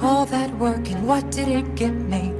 All that work and what did it get me?